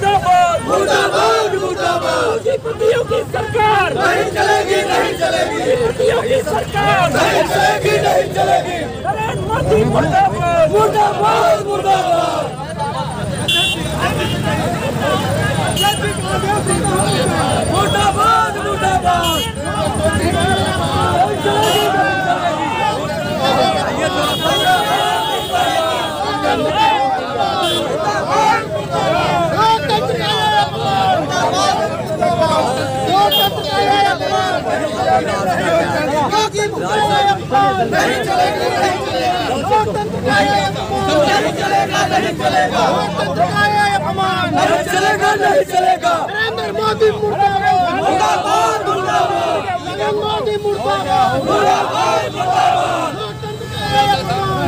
बंद करो बंद करो हत्या बंद करो बंद करो बंद करो राहुल गांधी जिंदाबाद जिंदाबाद जिंदाबाद पार्टी जिंदाबाद जिंदाबाद जिंदाबाद राहुल गांधी जिंदाबाद जिंदाबाद जिंदाबाद मोदी मुर्दाबाद। मुर्दाबाद मुर्दाबाद। पूंजीपतियों की नहीं चलेगी नहीं चलेगा पूंजीपतियों की सरकार नहीं चलेगी नहीं चलेगी मुर्दाबाद मुर्दाबाद मुर्दाबाद मुर्दाबाद नहीं चलेगा नहीं चलेगा नरेंद्र मोदी मुर्दाबाद मुर्दाबाद मुर्दाबाद नरेंद्र मोदी मुर्दाबाद मुर्दाबाद मुर्दाबाद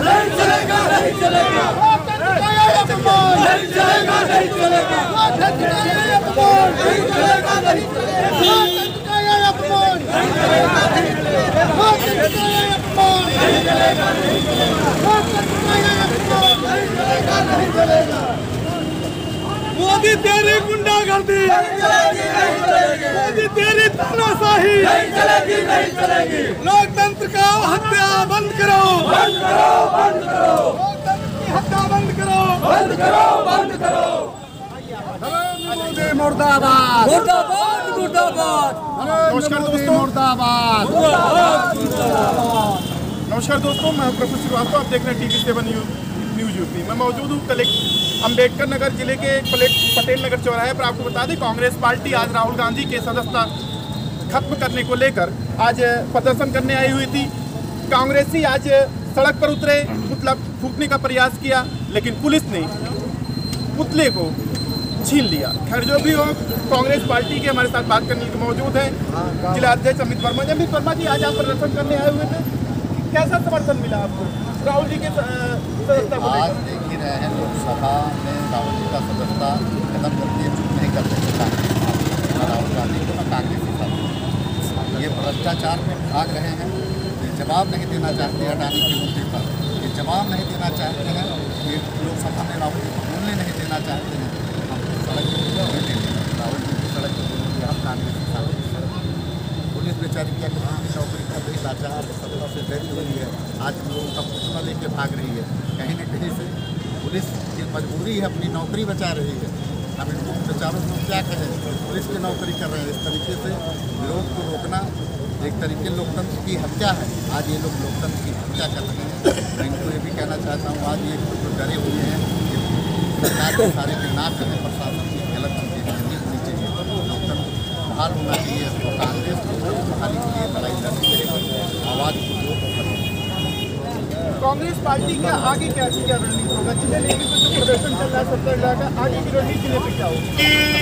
नहीं चलेगा नहीं चलेगा नहीं चलेगा नहीं चलेगा नहीं चलेगा नहीं चलेगा मोदी तेरी गुंडागर्दी। मोदी तेरी तानाशाही। लोकतंत्र का हत्या बंद करो। बंद करो बंद करो हत्या बंद करो। बंद करो बंद करो मोदी मुर्दाबाद। मुर्दाबाद मुर्दाबाद। नमस्कार दोस्तों मुर्दाबाद। नमस्कार दोस्तों मैं प्रफुल श्रीवास्तव आप देख रहे हैं TV seven news news UP. मैं मौजूद हूँ कलेक्ट अंबेडकर नगर ज़िले के पलेट पटेल नगर चौराहे पर। आपको बता दें कांग्रेस पार्टी आज राहुल गांधी के सदस्यता खत्म करने को लेकर आज प्रदर्शन करने आई हुई थी। कांग्रेसी आज सड़क पर उतरे पुतला फूकने का प्रयास किया लेकिन पुलिस ने पुतले को छीन लिया। खैर जो भी हो कांग्रेस पार्टी के हमारे साथ बात करने के मौजूद है। जिला अध्यक्ष अमित वर्मा जी। अमित वर्मा जी आज आप प्रदर्शन करने आए हुए थे? कैसा समर्थन मिला आपको? राहुल जी के सदस्यता को आज देख ही रहे हैं लोकसभा में राहुल जी का सदस्यता खत्म करके चुप नहीं कर सकते राहुल गांधी को न कांग्रेस के साथ। ये भ्रष्टाचार में भाग रहे हैं। ये जवाब नहीं देना चाहते अडानी के मुद्दे पर। ये जवाब नहीं देना चाहते हैं। ये लोकसभा में राहुल जी को बोलने नहीं देना चाहते हैं। हम सड़क पर बोलने देंगे राहुल जी की सड़क पर बोलेंगे हम कांग्रेस के साथ हैं। पुलिस बेचारी क्या कहाँ की नौकरी कर रही लाचार सत्ता से डरी हुई है आज हम लोगों का पुतला लेके भाग रही है कहीं न कहीं से पुलिस की मजबूरी है अपनी नौकरी बचा रही है। अब इनको बेचारों को क्या कहें? पुलिस की नौकरी कर रहे हैं। इस तरीके से विरोध को रोकना एक तरीके लोकतंत्र की हत्या है। आज ये लोग लोकतंत्र की हत्या कर रहे हैं। मैं इनको ये भी कहना चाहता हूँ, आज ये जो डरे हुए हैं सरकार के सारे के ना करें प्रशासन की गलत चीज़ें नहीं होनी चाहिए। लोकतंत्र बहाल होना चाहिए। कांग्रेस को बहाली के लिए लड़ाई लड़नी चाहिए आवाज़ को जो कांग्रेस पार्टी का आगे क्या क्या रणनीति होगा? ज़िले लेके तो जो प्रदर्शन चल रहा है आगे की रणनीति लेके क्या होगी?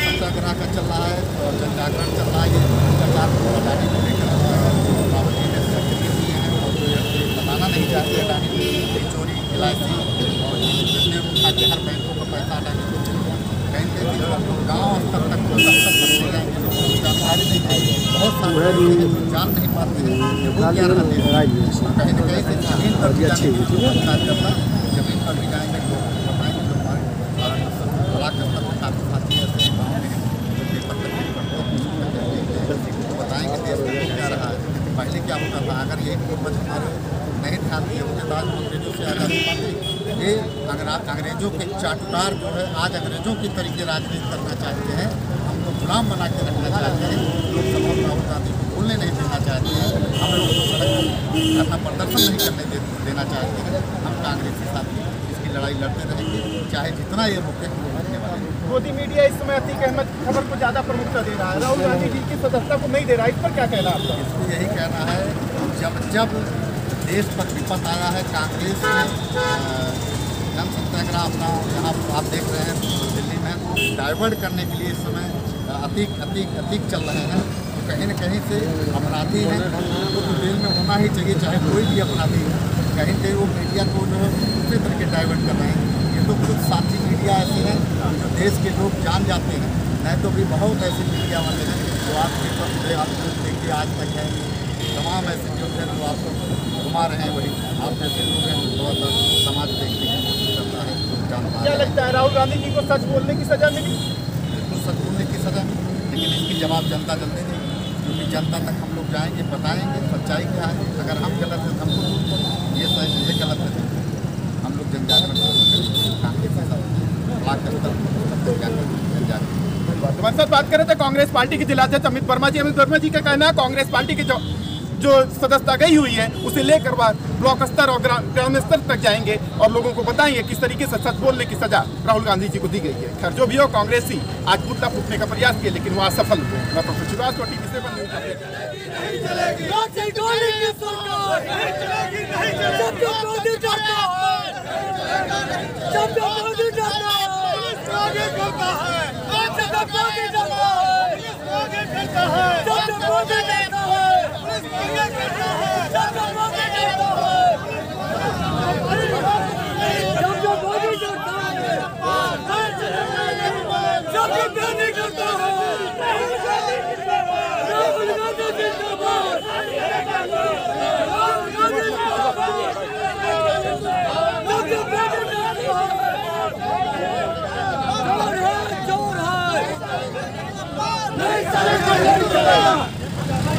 सत्याग्रह चल रहा है और जन जागरण चल रहा है। भ्रष्टाचार को लेकर हैं। बताना नहीं चाहते, हटाने चोरी जितने हर बैंकों का पैसा हटाने को बैंक गाँव स्तर तक नहीं बहुत सारे हैं। जान नहीं पाते हैं। वो क्या रहते हैं? कहीं न कहीं से ज़मीन पर जाने की कोशिश करता ज़मीन पर भी जाएँगे लोगों को बताएँगे जो हमारे बड़ा करता है साथी साथी ऐसे हैं गाँव में जो पेपर तकलीफ़ पढ़ते हैं किसी को बताएँगे देश में हो क्या रहा है पहले क्या होता था अगर यही पूर्वज हमारे नहीं ध्यान दिए होते तो आज हम अंग्रेज़ों से आज़ादी पाते ये अंग्रेज़ों के चाटुकार जो है आज अंग्रेज़ों की तरीके राजनीति करना चाहते हैं हमको गुलाम बना के रखना चाहते हैं लोकसभा में राहुल गांधी को बोलने नहीं देना चाहते हैं हम लोग को सड़क धरना प्रदर्शन नहीं करने दे, देना चाहते हैं हम कांग्रेस के साथ इसकी लड़ाई लड़ते रहेंगे चाहे जितना ये रुके हम लोग लड़ने वाले मोदी मीडिया इस समय अतीक अहमद खबर को ज़्यादा प्रमुखता दे रहा है। राहुल गांधी जी की सदस्यता को नहीं दे रहा है इस पर क्या कहना है आपका? इसको यही कहना है जब जब देश पर विपत आया है कांग्रेस ने अ, जन सत्याग्रह अपना यहाँ आप देख रहे हैं दिल्ली में डाइवर्ट करने के लिए इस समय अतिक अतिक अतिक चल रहे हैं। तो कहीं ना कहीं से अपराधी हैं वो तो जेल में होना ही चाहिए चाहे कोई भी अपराधी हो। कहीं कहीं वो मीडिया को जो है दूसरे तरह के डाइवर्ट कर रहे हैं। ये तो कुछ साथी मीडिया ऐसे हैं जो देश के लोग जान जाते हैं। नहीं तो भी बहुत ऐसे मीडिया वाले हैं जो आपके पर आप देखिए आज तक है। तमाम ऐसे न्यूज़ हैं जो आपको घुमा रहे हैं वही आप जैसे लोग हैं जो थोड़ा सा समाज देखते हैं। है तो क्या लगता है राहुल गांधी जी को सच बोलने की सजा मिली? बिल्कुल सच बोलने की सजा लेकिन इसकी जवाब जनता जल्दी देगी क्योंकि जनता तक हम लोग जाएँगे बताएँगे सच्चाई क्या है अगर हम गलत हैं तो हमको ये सही ये गलत है। हम लोग जन जागरण करेंगे। कांग्रेस के साथ ब्लॉक स्तर पर। सब लोग जाकर जन जागरण हमारे साथ बात कर थे कांग्रेस पार्टी के जिलाध्यक्ष अमित वर्मा जी। अमित वर्मा जी का कहना है कांग्रेस पार्टी की जो सदस्यता गई हुई है, उसे लेकर वह ब्लॉक स्तर और ग्राम स्तर तक जाएँगे और लोगों को बताएँगे किस तरीके से सच बोलने की सजा राहुल गांधी जी को दी गई है। खैर, जो भी हो, कांग्रेसी आज मुद्दा फूटने का प्रयास किया, लेकिन वो असफल हुए। मैं professor Srivastava TV seven news update.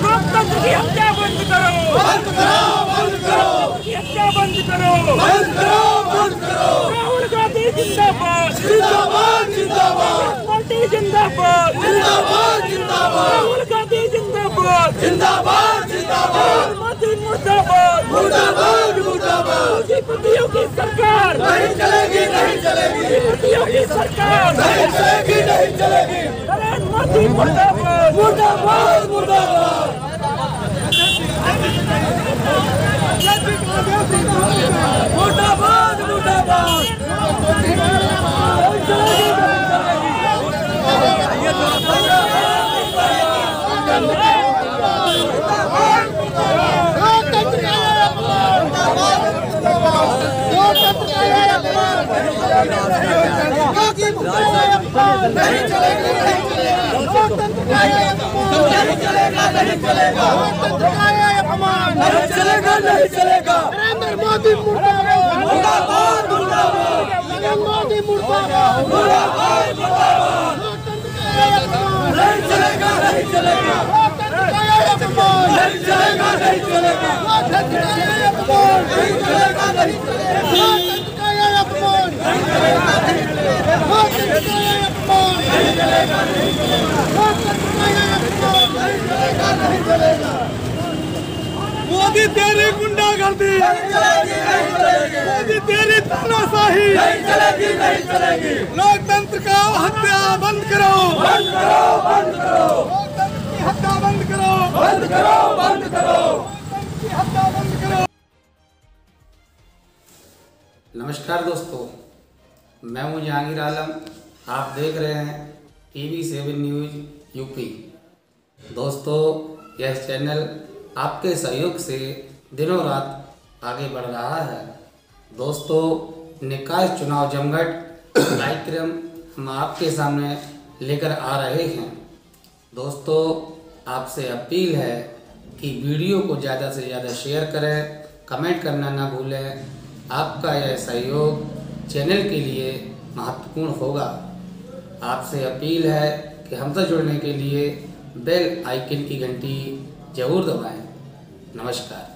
लोकतंत्र की हत्या बंद करो बंद करो बंद करो हत्या बंद करो बंद करो बंद करो राहुल गांधी जिंदाबाद जिंदाबाद जिंदाबाद पार्टी जिंदाबाद जिंदाबाद जिंदाबाद राहुल गांधी जिंदाबाद जिंदाबाद जिंदाबाद मोदी मुर्दाबाद मुर्दाबाद मुर्दाबाद पूंजीपतियों की सरकार नहीं चलेगी नहीं चलेगी पूंजीपतियों की सरकार नहीं चलेगी नहीं चलेगी मोदी मुर्दाबाद। नहीं चलेगा नहीं चलेगा नहीं चलेगा नहीं चलेगा नहीं चलेगा नरेंद्र मोदी मुर्दाबाद मुर्दाबाद मुर्दाबाद नरेंद्र मोदी मुर्दाबाद मुर्दाबाद मुर्दाबाद नहीं चलेगा नहीं चलेगा नहीं चलेगा नहीं चलेगा नहीं चलेगा नहीं मोदी तेरी गुंडागर्दी। मोदी तेरी तानाशाही। लोकतंत्र का हत्या बंद करो। बंद करो बंद करो हत्या बंद करो बंद करो बंद करो हत्या बंद करो नमस्कार दोस्तों। मैं हूँ जहांगीर आलम। आप देख रहे हैं टीवी सेवन न्यूज़, यूपी। दोस्तों, यह चैनल आपके सहयोग से दिनों रात आगे बढ़ रहा है। दोस्तों, निकाय चुनाव जमघट कार्यक्रम हम आपके सामने लेकर आ रहे हैं। दोस्तों, आपसे अपील है कि वीडियो को ज़्यादा से ज़्यादा शेयर करें, कमेंट करना ना भूलें। आपका यह सहयोग चैनल के लिए महत्वपूर्ण होगा। आपसे अपील है कि हमसे जुड़ने के लिए बेल आइकन की घंटी ज़रूर दबाएँ। नमस्कार।